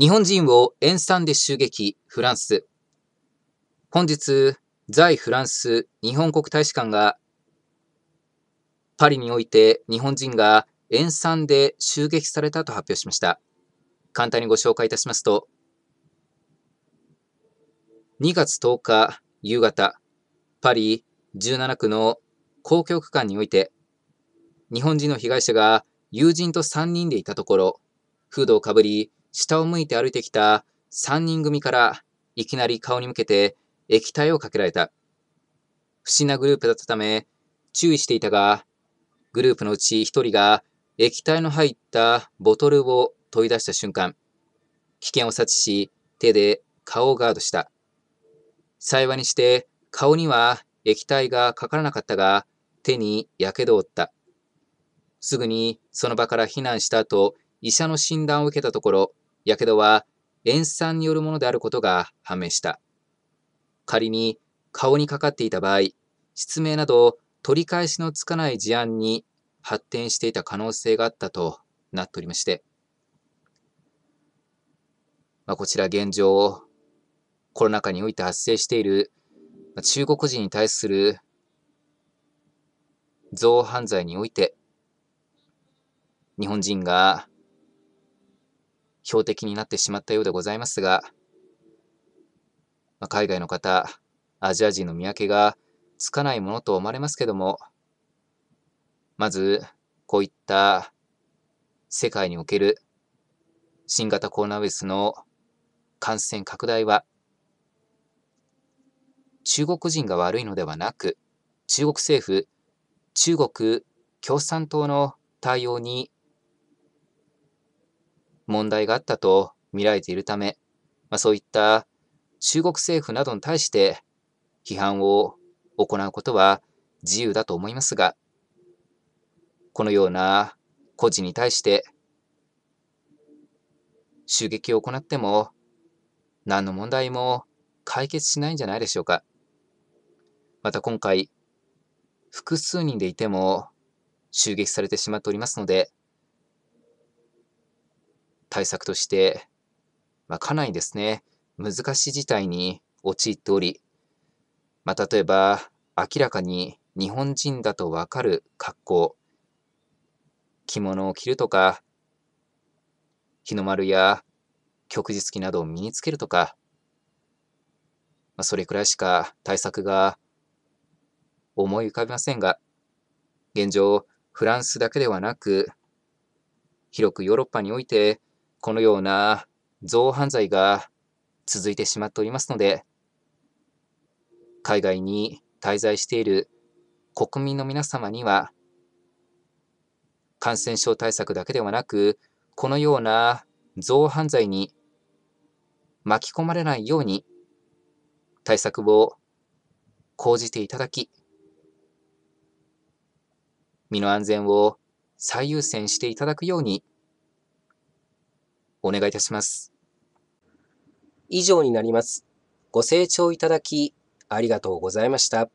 日本人を塩酸で襲撃、フランス。本日、在フランス日本国大使館が、パリにおいて日本人が塩酸で襲撃されたと発表しました。簡単にご紹介いたしますと、2月10日夕方、パリ17区の公共区間において、日本人の被害者が友人と3人でいたところ、フードをかぶり、下を向いて歩いてきた3人組からいきなり顔に向けて液体をかけられた。不審なグループだったため注意していたが、グループのうち1人が液体の入ったボトルを取り出した瞬間、危険を察知し手で顔をガードした。幸いにして顔には液体がかからなかったが、手に火傷を負った。すぐにその場から避難した後、医者の診断を受けたところ、やけどは塩酸によるものであることが判明した。仮に顔にかかっていた場合、失明など取り返しのつかない事案に発展していた可能性があったとなっておりまして、まあ、こちら現状、コロナ禍において発生している中国人に対する憎犯罪において、日本人が標的になってしまったようでございますが、ま、海外の方、アジア人の見分けがつかないものと思われますけども、まず、こういった世界における新型コロナウイルスの感染拡大は、中国人が悪いのではなく、中国政府、中国共産党の対応に問題があったと見られているため、まあ、そういった中国政府などに対して批判を行うことは自由だと思いますが、このような個人に対して襲撃を行っても何の問題も解決しないんじゃないでしょうか。また今回、複数人でいても襲撃されてしまっておりますので、対策として、まあ、かなりですね、難しい事態に陥っており、まあ、例えば、明らかに日本人だとわかる格好、着物を着るとか、日の丸や旭日旗などを身につけるとか、まあ、それくらいしか対策が思い浮かびませんが、現状、フランスだけではなく、広くヨーロッパにおいて、このような憎犯罪が続いてしまっておりますので、海外に滞在している国民の皆様には、感染症対策だけではなく、このような憎犯罪に巻き込まれないように対策を講じていただき、身の安全を最優先していただくようにお願いいたします。以上になります。ご清聴いただきありがとうございました。